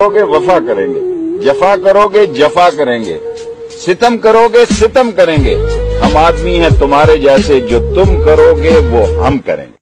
करोगे, वफा करेंगे। जफा करोगे, जफा करेंगे। सितम करोगे, सितम करेंगे। हम आदमी हैं तुम्हारे जैसे, जो तुम करोगे, वो हम करेंगे।